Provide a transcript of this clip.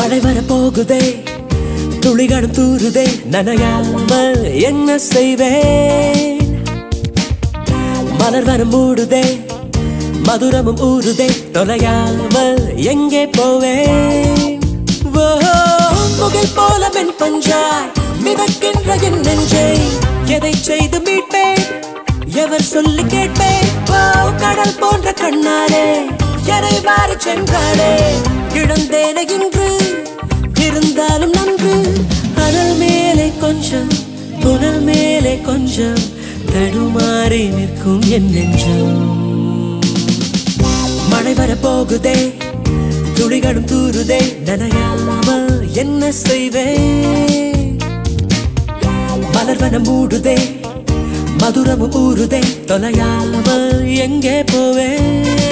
மழை வர போகுதே துளிகளும் தூருதே நனையாமல் என்ன செய்வேன்? மலர் வர மூடுதே மதுரமும் ஊறுதே தொலையாமல் எங்கே போவேன்? முகில் போல மென் பஞ்சாய் மிதக்கின்ற என் நெஞ்சை எதை செய்து மீட்பேன்? எவர் சொல்லி கேட்பேன்? கடல் போன்ற கண்ணாரே எதை மாறி சென்றாரே இழந்தேன இன்று இருந்தாலும் நன்று. அனல் மேலே கொஞ்சம் புனல் மேலே கொஞ்சம் தடுமாறி நிற்கும் என் நெஞ்சம். மழை வர போகுதே துளிகளும் தூருதே நனையாமல் என்ன செய்வேன் மலர்வனம் மூடுதே மதுரமும் ஊறுதே தொலையாமல் எங்கே போவேன்